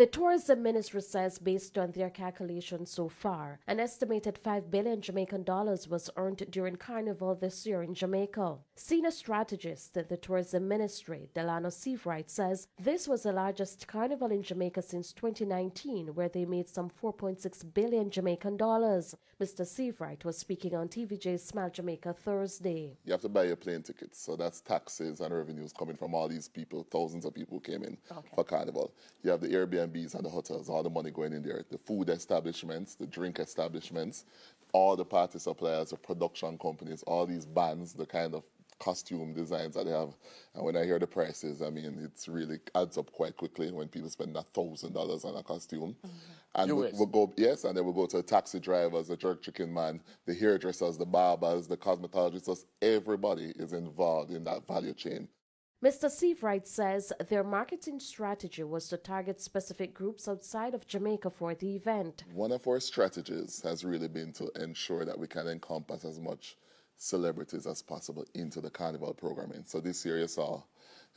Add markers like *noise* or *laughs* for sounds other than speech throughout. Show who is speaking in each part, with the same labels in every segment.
Speaker 1: The tourism ministry says, based on their calculations so far, an estimated 5 billion Jamaican dollars was earned during Carnival this year in Jamaica. Senior strategist at the tourism ministry, Delano Seiveright, says this was the largest carnival in Jamaica since 2019, where they made some 4.6 billion Jamaican dollars. Mr. Seiveright was speaking on TVJ's Smile Jamaica Thursday.
Speaker 2: You have to buy your plane tickets, so that's taxes and revenues coming from all these people, thousands of people came in okay. for Carnival. You have the Airbnb Airbnbs and the hotels, all the money going in there. The food establishments, the drink establishments, all the party suppliers, the production companies, all these bands, the kind of costume designs that they have. And when I hear the prices, I mean, it really adds up quite quickly when people spend a thousand dollars on a costume. Mm-hmm. And we'll, we'll, go, yes, and then we'll go to the taxi drivers, the jerk chicken man, the hairdressers, the barbers, the cosmetologists. Everybody is involved in that value chain.
Speaker 1: Mr. Seiveright says their marketing strategy was to target specific groups outside of Jamaica for the event.
Speaker 2: One of our strategies has really been to ensure that we can encompass as much celebrities as possible into the carnival programming. So this year you saw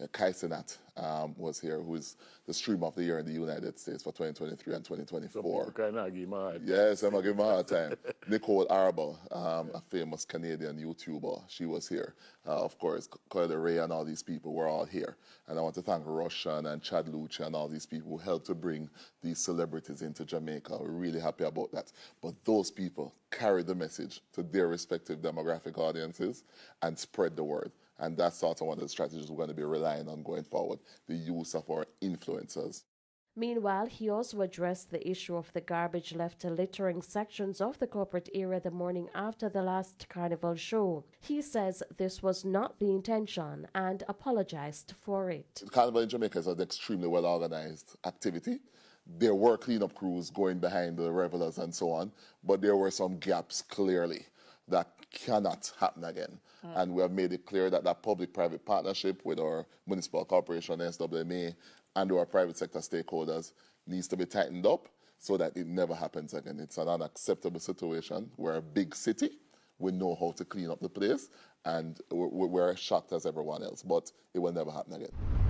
Speaker 2: uh, Kai Cenat um, was here, who is the stream of the year in the United States for 2023 and 2024. Yes, I'm going to give him a hard time. *laughs* Nicole Arbour, um, a famous Canadian YouTuber, she was here. Uh, of course, Coi Leray and all these people were all here. And I want to thank Russian and Chad Lucha and all these people who helped to bring these celebrities into Jamaica. We're really happy about that. But those people carry the message to their respective demographic audiences and spread the word. And that's sort of one of the strategies we're going to be relying on going forward the use of our influencers.
Speaker 1: Meanwhile, he also addressed the issue of the garbage left littering sections of the corporate area the morning after the last carnival show. He says this was not the intention and apologized for it.
Speaker 2: Carnival in Jamaica is an extremely well organized activity. There were cleanup crews going behind the revelers and so on, but there were some gaps clearly that cannot happen again. Mm. And we have made it clear that that public-private partnership with our municipal corporation, SWMA, and our private sector stakeholders needs to be tightened up so that it never happens again. It's an unacceptable situation. We're a big city. We know how to clean up the place, and we're, we're shocked as everyone else, but it will never happen again.